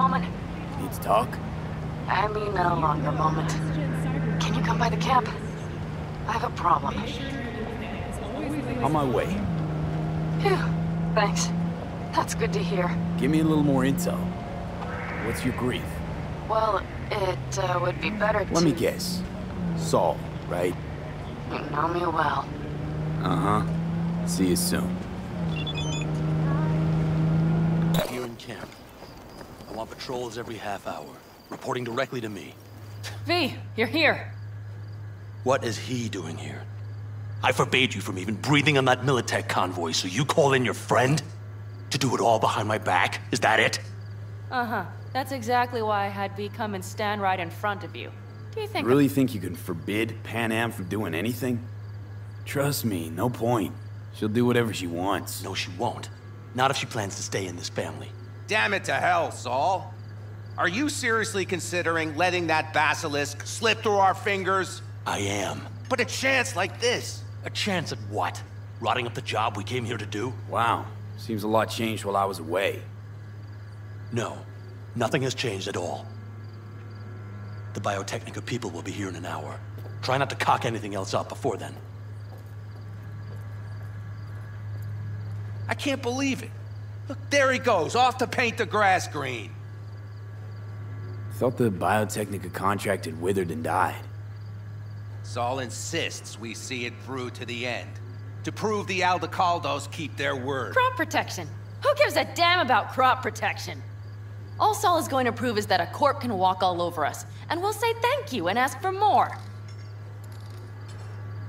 moment? Need to talk? I mean a longer moment. Can you come by the camp? I have a problem. On my way. Phew, thanks. That's good to hear. Give me a little more intel. What's your grief? Well, it uh, would be better to... Let me guess. Saul, right? You know me well. Uh-huh. See you soon. Here in camp. I want patrols every half hour, reporting directly to me. V, you're here. What is he doing here? I forbade you from even breathing on that Militech convoy, so you call in your friend? To do it all behind my back? Is that it? Uh-huh. That's exactly why I had V come and stand right in front of you. Do you think- Really think you can forbid Panam from doing anything? Trust me, no point. She'll do whatever she wants. No, she won't. Not if she plans to stay in this family. Damn it to hell, Saul. Are you seriously considering letting that basilisk slip through our fingers? I am. But a chance like this. A chance at what? Rotting up the job we came here to do? Wow. Seems a lot changed while I was away. No. Nothing has changed at all. The Biotechnica people will be here in an hour. Try not to cock anything else up before then. I can't believe it. Look, there he goes, off to paint the grass green. Thought the Biotechnica contract had withered and died. Saul insists we see it through to the end. To prove the Aldecaldos keep their word. Crop protection. Who gives a damn about crop protection? All Saul is going to prove is that a corp can walk all over us, and we'll say thank you and ask for more.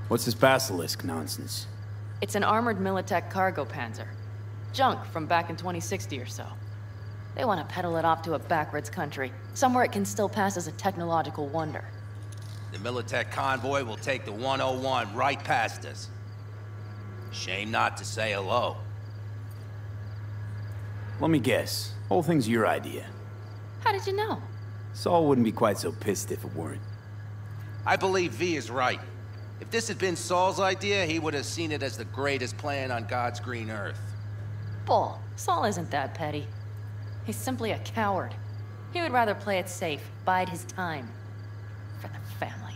What's this basilisk nonsense? It's an armored Militech cargo panzer. Junk from back in 2060 or so. They want to peddle it off to a backwards country, somewhere it can still pass as a technological wonder. The Militech convoy will take the 101 right past us. Shame not to say hello. Let me guess. Whole thing's your idea. How did you know? Saul wouldn't be quite so pissed if it weren't. I believe V is right. If this had been Saul's idea, he would have seen it as the greatest plan on God's green earth. Bull. Saul isn't that petty. He's simply a coward. He would rather play it safe, bide his time. For the family.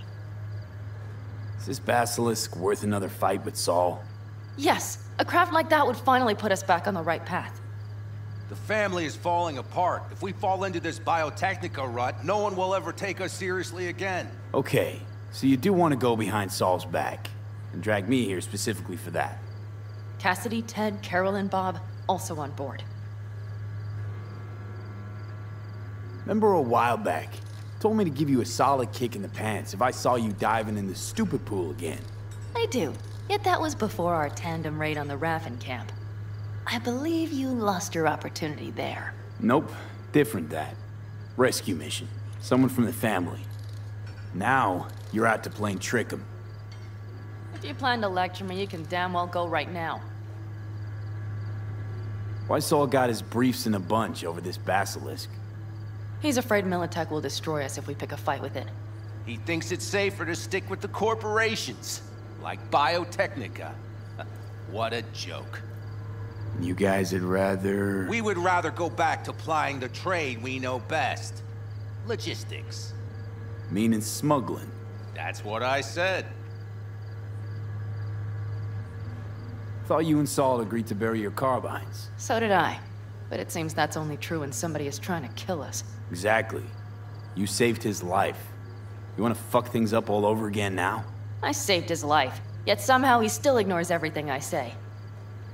Is this basilisk worth another fight with Saul? Yes, a craft like that would finally put us back on the right path. The family is falling apart. If we fall into this biotechnica rut, no one will ever take us seriously again. Okay, so you do want to go behind Saul's back, and drag me here specifically for that. Cassidy, Ted, Carol, and Bob also on board. Remember a while back, told me to give you a solid kick in the pants if I saw you diving in the stupid pool again. I do. Yet that was before our tandem raid on the Raffen camp. I believe you lost your opportunity there. Nope, different that. Rescue mission. Someone from the family. Now, you're out to plain trick 'em. If you plan to lecture me, you can damn well go right now. Why Saul got his briefs in a bunch over this basilisk? He's afraid Militech will destroy us if we pick a fight with it. He thinks it's safer to stick with the corporations, like Biotechnica. what a joke. You guys would rather... We would rather go back to plying the trade we know best. Logistics. Meaning smuggling. That's what I said. Thought you and Saul agreed to bury your carbines. So did I. But it seems that's only true when somebody is trying to kill us. Exactly. You saved his life. You want to fuck things up all over again now? I saved his life, yet somehow he still ignores everything I say.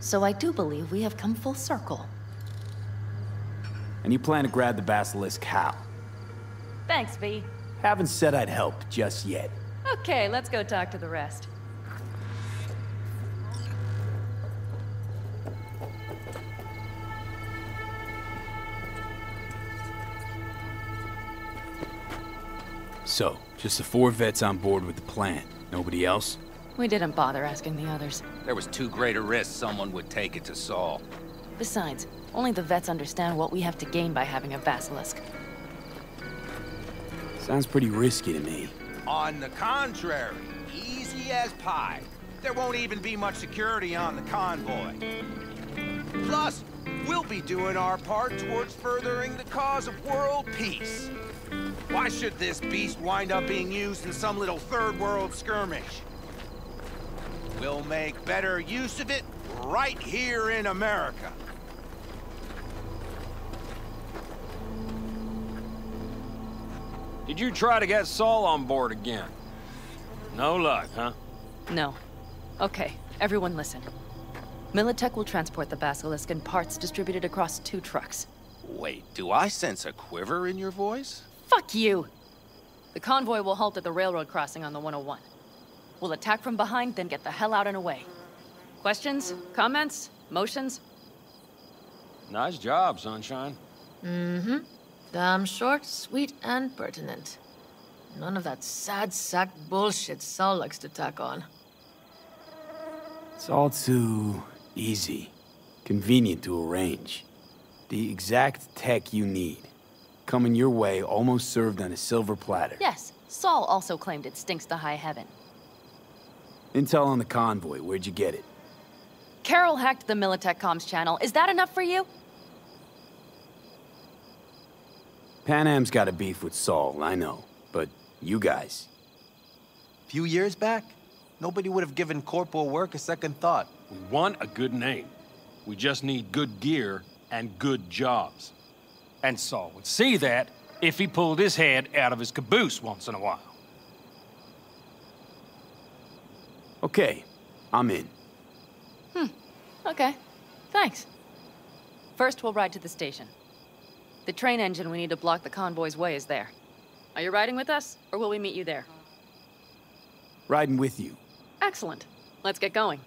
So I do believe we have come full circle. And you plan to grab the basilisk how? Thanks, V. Haven't said I'd help just yet. Okay, let's go talk to the rest. So, just the four vets on board with the plan. Nobody else? We didn't bother asking the others. There was too great a risk someone would take it to Saul. Besides, only the vets understand what we have to gain by having a basilisk. Sounds pretty risky to me. On the contrary, easy as pie. There won't even be much security on the convoy. Plus, we'll be doing our part towards furthering the cause of world peace. Why should this beast wind up being used in some little third world skirmish? We'll make better use of it right here in America. Did you try to get Saul on board again? No luck, huh? No. Okay, everyone listen. Militech will transport the Basilisk in parts distributed across two trucks. Wait, do I sense a quiver in your voice? Fuck you! The convoy will halt at the railroad crossing on the 101. We'll attack from behind, then get the hell out and away. Questions? Comments? Motions? Nice job, Sunshine. Mm-hmm. Damn short, sweet, and pertinent. None of that sad sack bullshit Saul likes to tack on. It's all too easy. Convenient to arrange. The exact tech you need. Coming your way, almost served on a silver platter. Yes, Saul also claimed it stinks to high heaven. Intel on the convoy, where'd you get it? Carol hacked the Militech comms channel. Is that enough for you? Panam's got a beef with Saul, I know. But you guys. Few years back, nobody would have given corporal work a second thought. We want a good name. We just need good gear and good jobs. And Saul would see that if he pulled his head out of his caboose once in a while. Okay, I'm in. Hmm, okay, thanks. First, we'll ride to the station. The train engine we need to block the convoy's way is there. Are you riding with us, or will we meet you there? Riding with you. Excellent. Let's get going.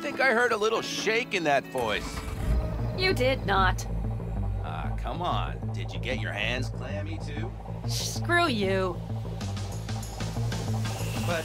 Think I heard a little shake in that voice. You did not. Ah, come on. Did you get your hands clammy too? Screw you. But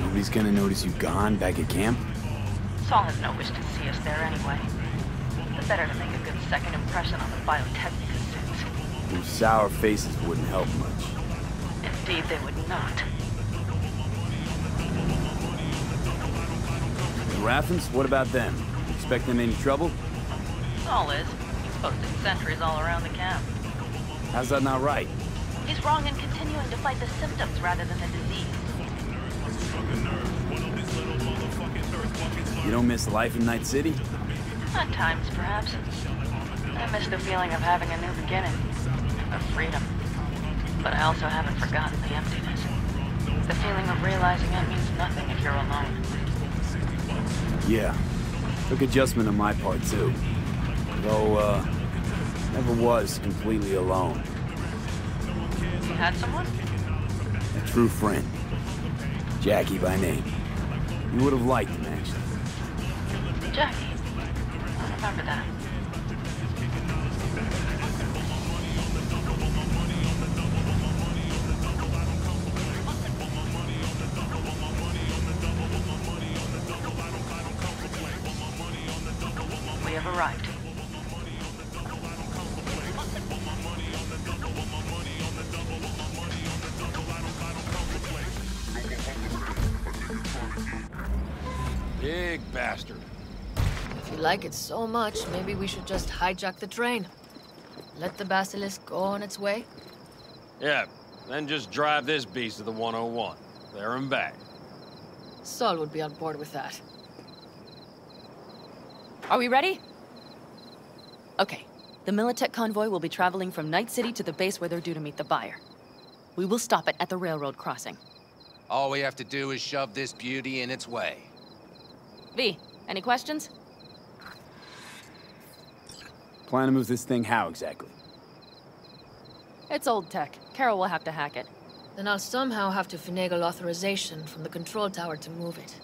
Nobody's gonna notice you gone back at camp? Saul has no wish to see us there anyway. The better to make a good second impression on the Biotechnica suits. Those sour faces wouldn't help much. Indeed, they would not. The Raffens, what about them? Expect them any trouble? Saul is. He's posted sentries all around the camp. How's that not right? He's wrong in continuing to fight the symptoms rather than the disease. You don't miss life in Night City? At times, perhaps. I miss the feeling of having a new beginning. Of freedom. But I also haven't forgotten the emptiness. The feeling of realizing it means nothing if you're alone. Yeah. Took adjustment on my part, too. Though, uh, never was completely alone. Had someone? A true friend. Jackie by name. You would have liked him, actually. Jackie. I remember that. Like it so much, maybe we should just hijack the train. Let the Basilisk go on its way. Yeah, then just drive this beast to the 101. There and back. Saul would be on board with that. Are we ready? Okay. The Militech convoy will be traveling from Night City to the base where they're due to meet the buyer. We will stop it at the railroad crossing. All we have to do is shove this beauty in its way. V, any questions? Plan to move this thing how exactly? It's old tech. Carol will have to hack it. Then I'll somehow have to finagle authorization from the control tower to move it.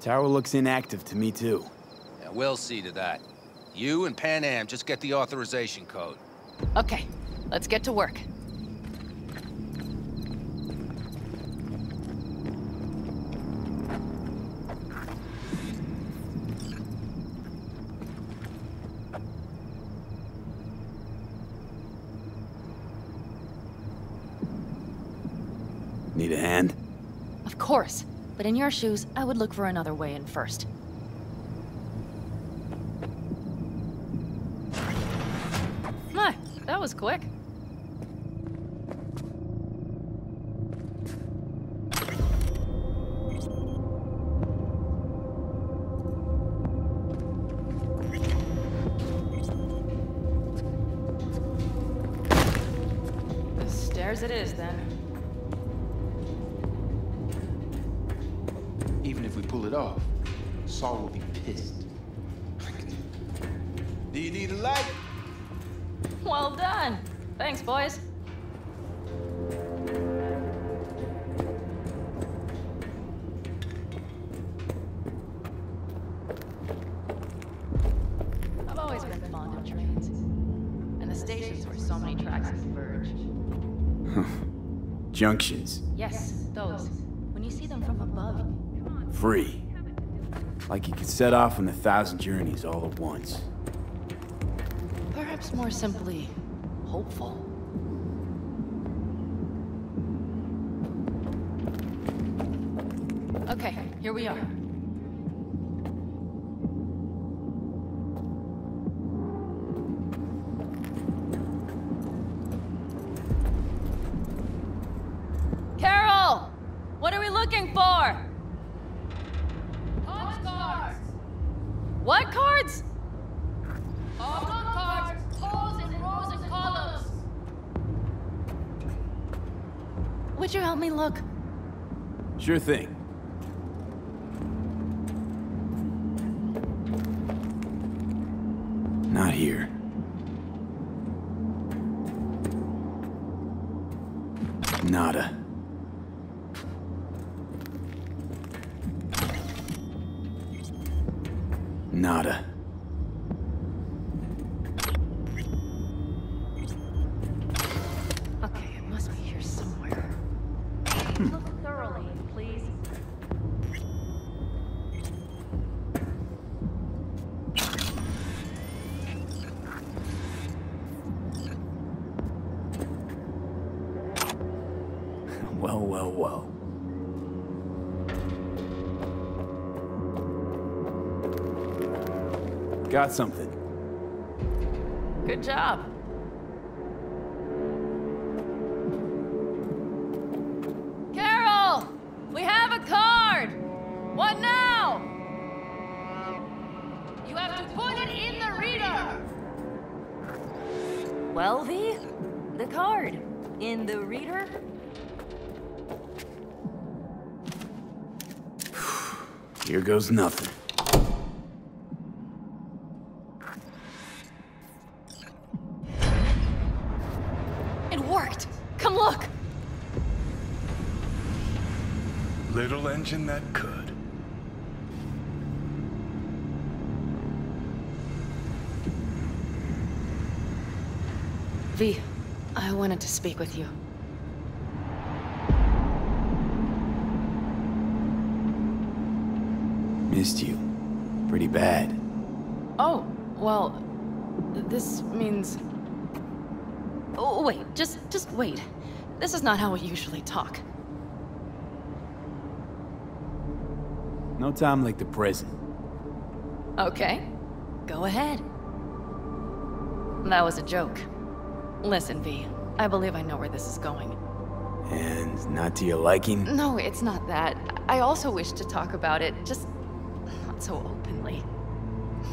Tower looks inactive to me, too. Yeah, we'll see to that. You and Panam just get the authorization code. Okay, let's get to work. Need a hand? Of course. But in your shoes, I would look for another way in first. My, that was quick. Stations where so many tracks converge. Junctions. Yes, those. When you see them from above, Free. Like you could set off on a thousand journeys all at once. perhaps more simply, hopeful. Okay, here we are. Carol! What are we looking for? cards! What cards? All cards, holes in rows and columns. Would you help me look? Sure thing. Not here. Job. Carol! We have a card! What now? You have to put it in the reader. Well, V, the card. In the reader? Here goes nothing. Little engine that could. V, I wanted to speak with you. Missed you. Pretty bad. Oh, well, this means... Oh, wait, just, just wait. This is not how we usually talk. No time like the present. Okay, go ahead. That was a joke. Listen, V, I believe I know where this is going. And not to your liking? No, it's not that. I also wish to talk about it, just not so openly.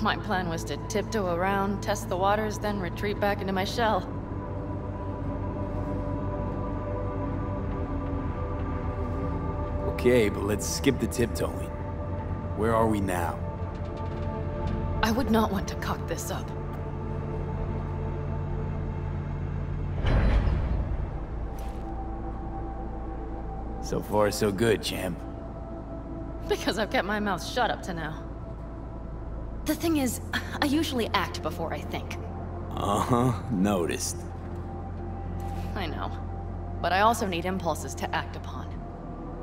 My plan was to tiptoe around, test the waters, then retreat back into my shell. Okay, but let's skip the tiptoeing. Where are we now? I would not want to cock this up. So far, so good, champ. Because I've kept my mouth shut up to now. The thing is, I usually act before I think. Uh-huh, noticed. I know. But I also need impulses to act upon.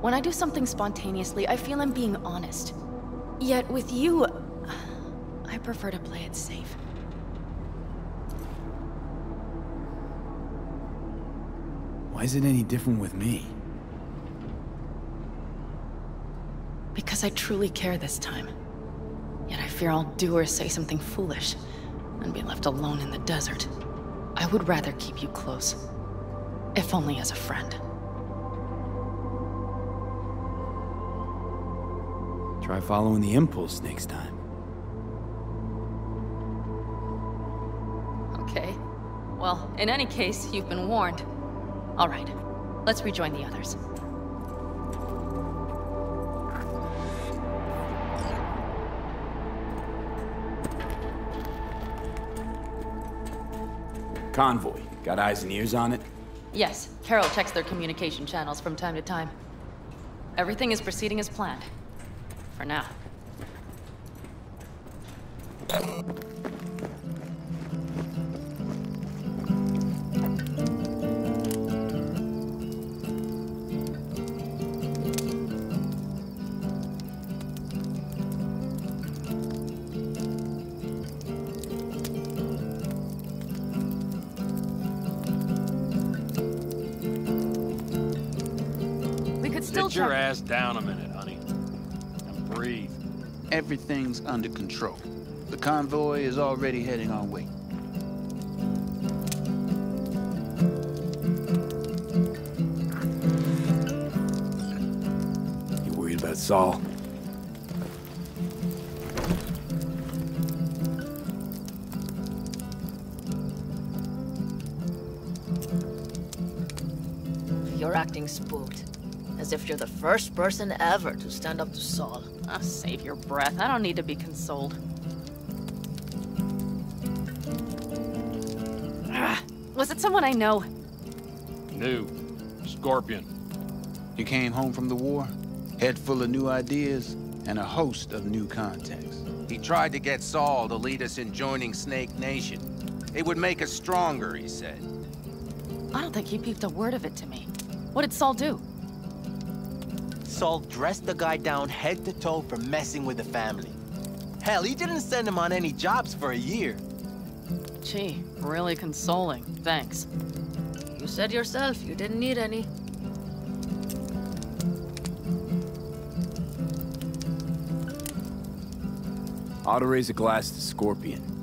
When I do something spontaneously, I feel I'm being honest. Yet with you, I prefer to play it safe. Why is it any different with me? Because I truly care this time. Yet I fear I'll do or say something foolish, and be left alone in the desert. I would rather keep you close. If only as a friend. Try following the impulse next time. Okay. Well, in any case, you've been warned. All right. Let's rejoin the others. Convoy. Got eyes and ears on it? Yes, Carol checks their communication channels from time to time. Everything is proceeding as planned. For now. We could still Sit your ass down a minute, honey. And breathe. Everything's under control. The convoy is already heading our way. You worried about Saul? You're acting spooked. As if you're the first person ever to stand up to Saul. Ah, save your breath. I don't need to be consoled. Ah, was it someone I know? New. Scorpion. You came home from the war, head full of new ideas, and a host of new contacts. He tried to get Saul to lead us in joining Snake Nation. It would make us stronger, he said. I don't think he peeped a word of it to me. What did Saul do? Saul dressed the guy down head to toe for messing with the family. Hell, he didn't send him on any jobs for a year. Gee, really consoling. Thanks. You said yourself you didn't need any. Ought to raise a glass to Scorpion.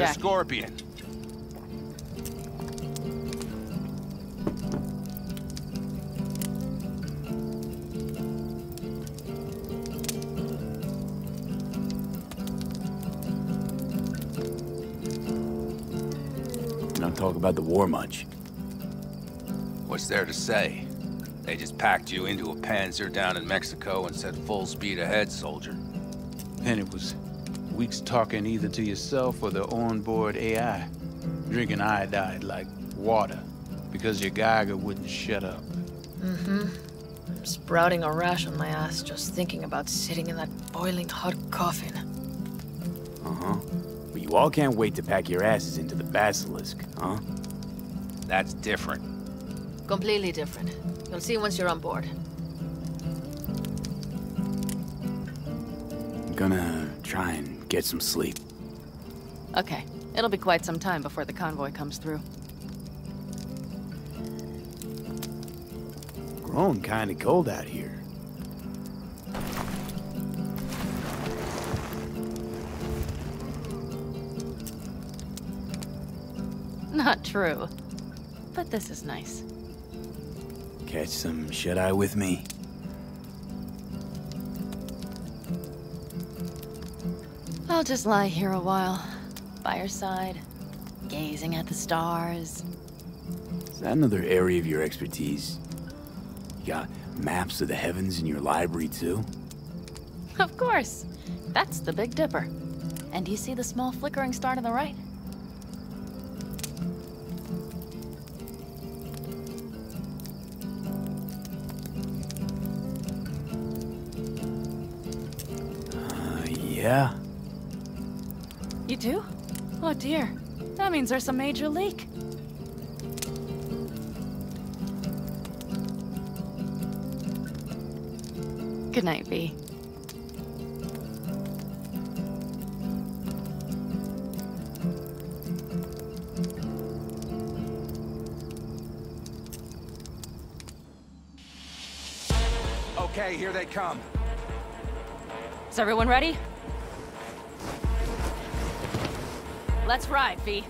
And to The Scorpion. Don't talk about the war much. What's there to say? They just packed you into a Panzer down in Mexico and said full speed ahead, soldier. And it was weeks talking either to yourself or the onboard AI, drinking iodide like water because your Geiger wouldn't shut up. Mm-hmm. I'm sprouting a rash on my ass just thinking about sitting in that boiling hot coffin. Uh-huh. But you all can't wait to pack your asses into the Basilisk, huh? That's different. Completely different. You'll see once you're on board. I'm gonna try and get some sleep. Okay, it'll be quite some time before the convoy comes through. Growing kinda cold out here. Not true. But this is nice. Catch some shut-eye with me? I'll just lie here a while, by your side, gazing at the stars. Is that another area of your expertise? You got Maps of the heavens in your library, too? Of course. That's the Big Dipper. And do you see the small flickering star to the right? Uh, yeah? You do? Oh dear. That means there's a major leak. Good night, V. Okay, here they come. Is everyone ready? Let's ride, V.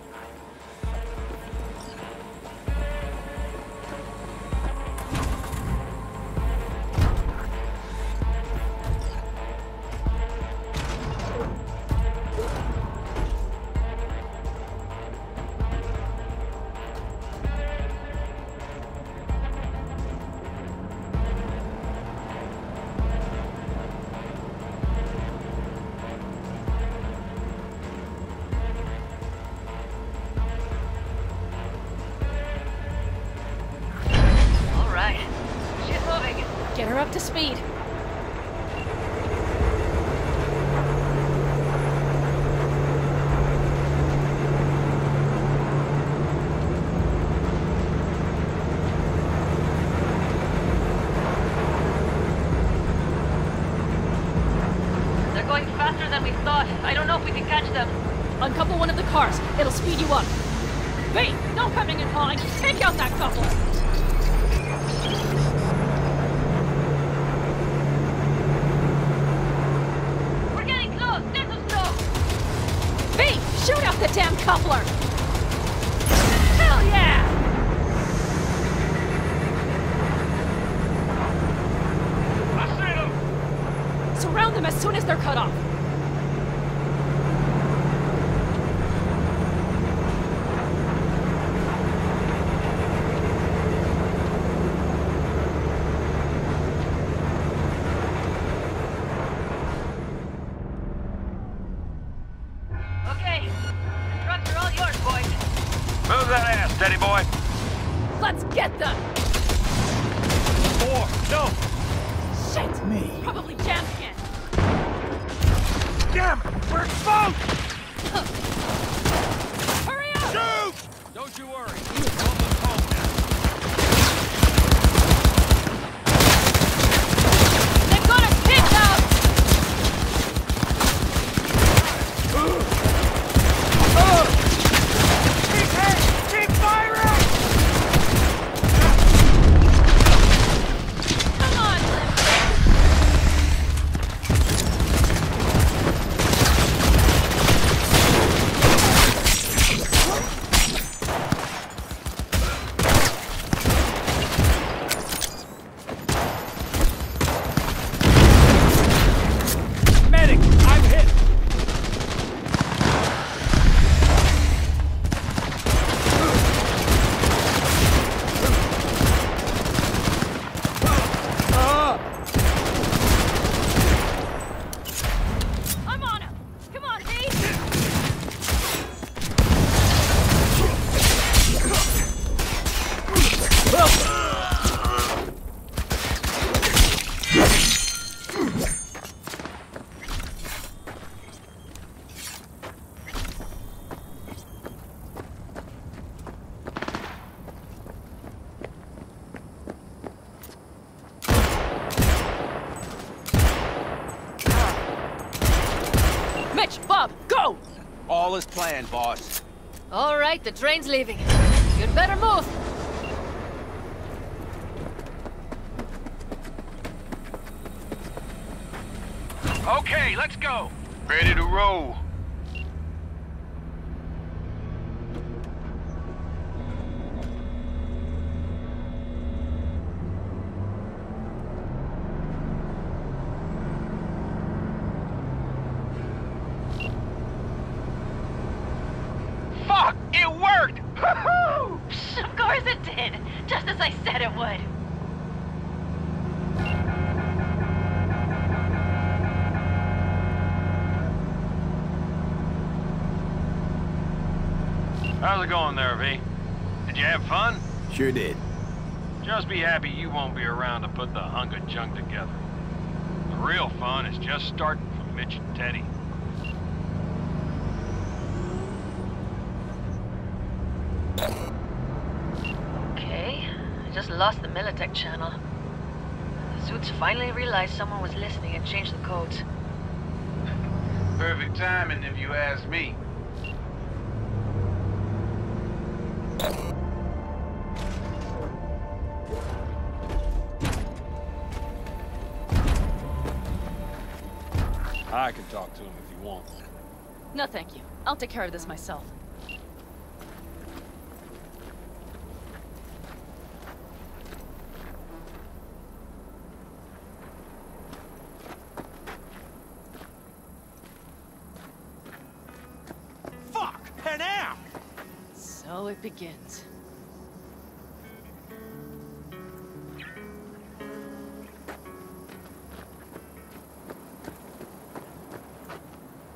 We're exposed! Hurry up! Shoot! Don't you worry. We're almost home now. They've got us picked out! Keep hit! Keep firing! Come on, Limp. Medic! I'm hit! I'm on him! Come on, V! Mitch, Bob, go! All is planned, boss. All right, the train's leaving. You'd better move. Okay, let's go! Ready to roll. Fuck! It worked! Of course it did. Just as I said it would. How's it going there, V? Did you have fun? Sure did. Just be happy you won't be around to put the hunk of junk together. The real fun is just starting for Mitch and Teddy. Okay, I just lost the Militech channel. The suits finally realized someone was listening and changed the codes. Perfect timing, if you ask me. I can talk to him if you want. No, thank you. I'll take care of this myself. Fuck! Panam! So it begins.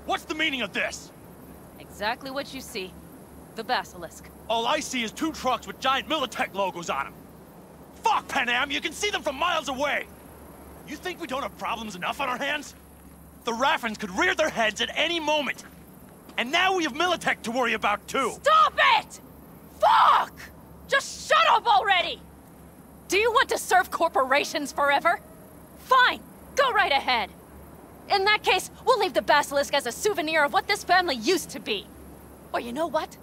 What's the meaning of this? Exactly what you see. The Basilisk. All I see is two trucks with giant Militech logos on them. Fuck, Panam! You can see them from miles away! You think we don't have problems enough on our hands? The Raffens could rear their heads at any moment. And now we have Militech to worry about, too. Stop it! Fuck! Just shut up already! Do you want to serve corporations forever? Fine, go right ahead. In that case, we'll leave the Basilisk as a souvenir of what this family used to be. Or you know what?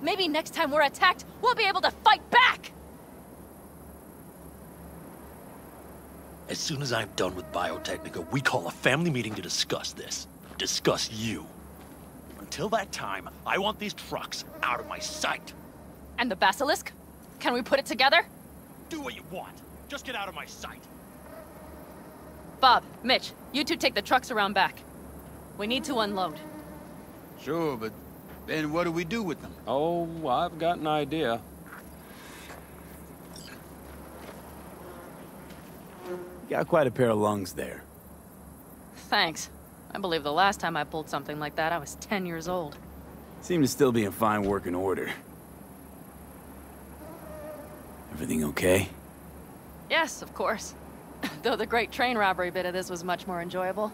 Maybe next time we're attacked, we'll be able to fight back! As soon as I'm done with Biotechnica, we call a family meeting to discuss this. Discuss you. Until that time, I want these trucks out of my sight. And the Basilisk? Can we put it together? Do what you want. Just get out of my sight. Bob, Mitch, you two take the trucks around back. We need to unload. Sure, but then what do we do with them? Oh, I've got an idea. You got quite a pair of lungs there. Thanks. I believe the last time I pulled something like that, I was 10 years old. Seem to still be in fine working order. Everything okay? Yes, of course. Though the great train robbery bit of this was much more enjoyable.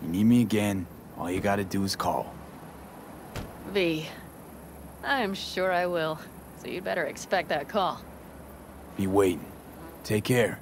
You need me again, all you gotta do is call. V. I'm sure I will. So you'd better expect that call. Be waiting. Take care.